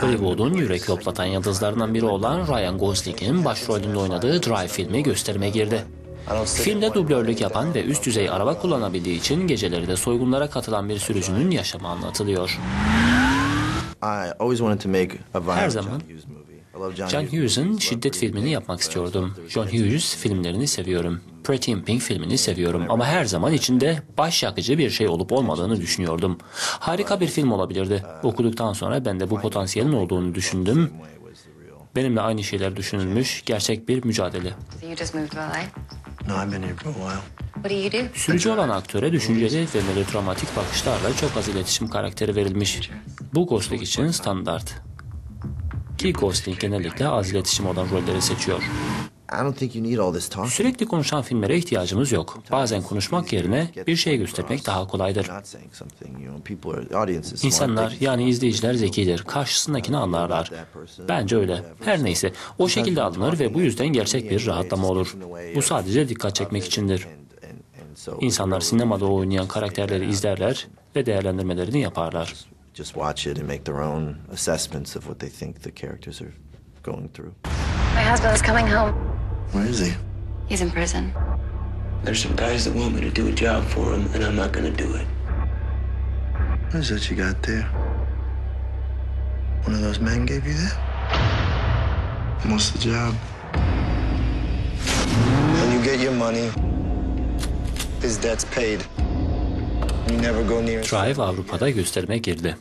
Hollywood'un yürek yoplatan yıldızlarından biri olan Ryan Gosling'in başrolünde oynadığı Drive filmi gösterime girdi. Filmde dublörlük yapan ve üst düzey araba kullanabildiği için geceleri de soygunlara katılan bir sürücünün yaşamı anlatılıyor. I always wanted to make a violent Her zaman Hughes movie. I love John, John Hughes'ın şiddet filmini yapmak istiyordum. John Hughes filmlerini seviyorum. Pretty in Pink filmini seviyorum ama her zaman içinde baş yakıcı bir şey olup olmadığını düşünüyordum. Harika bir film olabilirdi. Okuduktan sonra ben de bu potansiyelin olduğunu düşündüm. Benimle aynı şeyler düşünülmüş gerçek bir mücadele. Sürücü olan aktöre düşünceli ve melodramatik bakışlarla çok az iletişim karakteri verilmiş. Bu Gosling için standart. Ki Gosling genellikle az iletişim olan rolleri seçiyor. Sürekli konuşan filmlere ihtiyacımız yok. Bazen konuşmak yerine bir şey göstermek daha kolaydır. İnsanlar yani izleyiciler zekidir. Karşısındakini anlarlar. Bence öyle. Her neyse o şekilde alınır ve bu yüzden gerçek bir rahatlama olur. Bu sadece dikkat çekmek içindir. İnsanlar sinemada oynayan karakterleri izlerler ve değerlendirmelerini yaparlar. just watch it and make their own assessments of what they think the characters are going through. My husband's coming home. Where is he? He's in prison. There's some guys that want me to do a job for them, and I'm not gonna do it. What is that you got there? One of those men gave you that? What's the job? When you get your money, his debt's paid. You never go near. Drive Avrupa'da gösterime girdi.